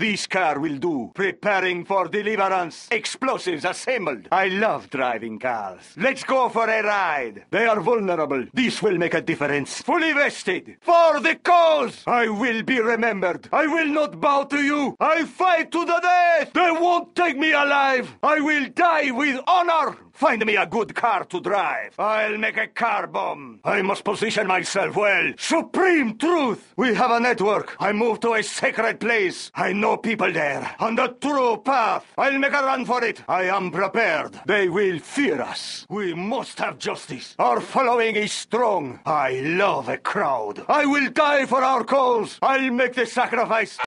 This car will do. Preparing for deliverance. Explosives assembled. I love driving cars. Let's go for a ride. They are vulnerable. This will make a difference. Fully vested. For the cause. I will be remembered. I will not bow to you. I fight to the death. Won't take me alive. I will die with honor. Find me a good car to drive. I'll make a car bomb. I must position myself well. Supreme truth. We have a network. I move to a sacred place. I know people there. On the true path. I'll make a run for it. I am prepared. They will fear us. We must have justice. Our following is strong. I love a crowd. I will die for our cause. I'll make the sacrifice.